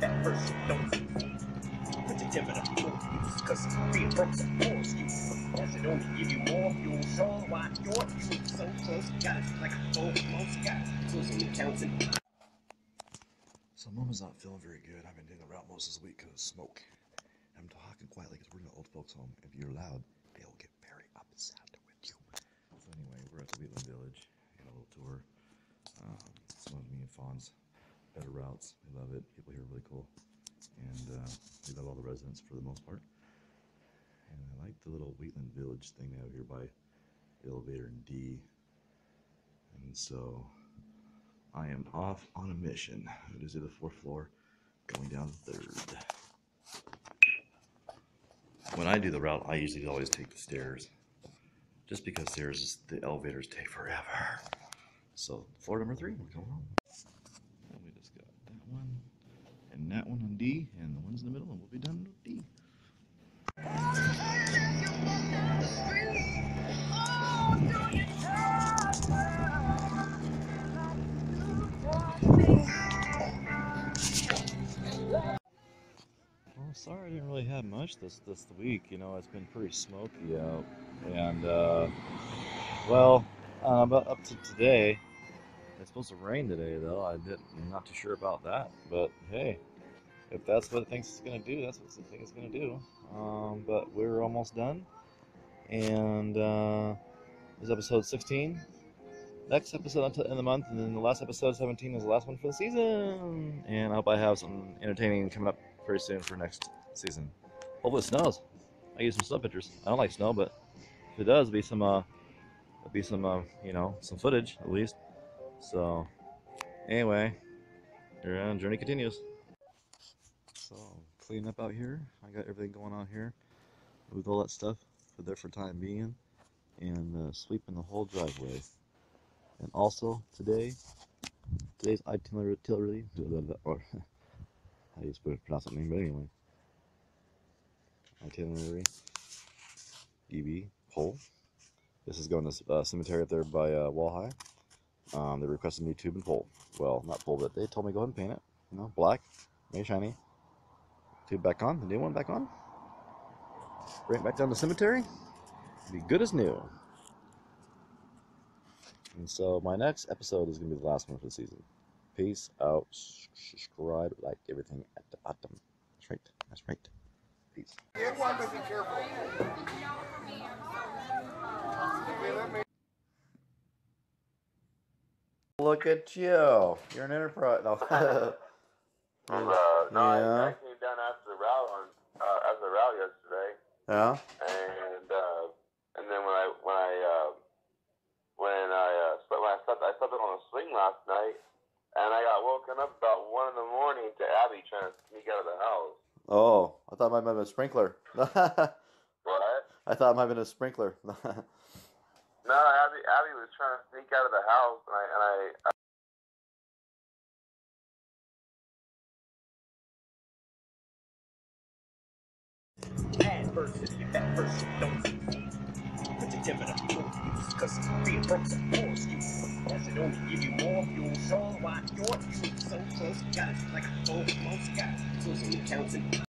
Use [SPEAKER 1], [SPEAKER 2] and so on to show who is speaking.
[SPEAKER 1] that don't put. Cause being broke's a poor excuse. Only give you more fuel. Why so close. Got it like a full close. It. So some counts and
[SPEAKER 2] So not feeling very good. I've been doing the route most this week because of smoke. I'm talking quietly because we're in the old folks' home. If you're loud, they'll get very upset with you. So anyway, we're at the Wheatland Village. Got a little tour. Um, of me and Fawn's better routes. We love it. People here are really cool, and uh, we love all the residents for the most part. And I like the little Wheatland Village thing they have here by the elevator in D. And so I am off on a mission. It is at the fourth floor, going down the third. When I do the route, I usually always take the stairs, just because stairs, the elevators take forever. So floor number three, we're going. And we just got that one, and that one on D, and the ones in the middle, and we'll be done with D. Well, sorry I didn't really have much this this week. You know, it's been pretty smoky out, and uh, well, uh, but up to today, it's supposed to rain today though. I didn't, I'm not too sure about that, but hey, if that's what it thinks it's gonna do, that's what it thinks it's gonna do. Um, but we're almost done, and uh, this is episode 16. Next episode until the end of the month, and then the last episode 17 is the last one for the season. And I hope I have some entertaining coming up very soon for next season. Hopefully it snows. I get some snow pictures. I don't like snow, but if it does, be some uh, be some uh, you know, some footage at least. So anyway, your uh, journey continues. So cleaning up out here. I got everything going on here with all that stuff for there for time being, and uh, sweeping the whole driveway. And also today, today's itinerary, or you supposed to pronounce that name? But anyway, itinerary, DB pole. This is going to uh, cemetery up there by uh, Wall High. Um, they requested a new tube and pole. Well, not pole, but they told me go ahead and paint it. You know, black, very shiny. Tube back on, the new one back on. Bring it back down to the cemetery. Be good as new. And so my next episode is gonna be the last one for the season. Peace out. Subscribe, like everything at the bottom. That's right. That's right. Peace.
[SPEAKER 3] Get one, but be careful.
[SPEAKER 2] Look at you. You're an enterprise. No.
[SPEAKER 4] Uh, no, I,
[SPEAKER 2] Yeah.
[SPEAKER 4] I came down after the route on uh, after the route yesterday,
[SPEAKER 2] yeah.
[SPEAKER 4] and uh, and then when I when I uh, when I uh, slept, when I slept I slept on a swing last night, and I got woken up about one in the morning to Abby trying to sneak out of the house.
[SPEAKER 2] Oh, I thought it might have been a sprinkler.
[SPEAKER 4] what?
[SPEAKER 2] I thought it might have been a sprinkler.
[SPEAKER 4] No, Abby Abby was trying to sneak out of the house, and I and I.
[SPEAKER 1] adversity. If that first shit don't put your timber up your use. Cause being broke's a poor excuse. That should only give you more fuel. Show why your you so close. Got it like a full close. Got it. So some counts and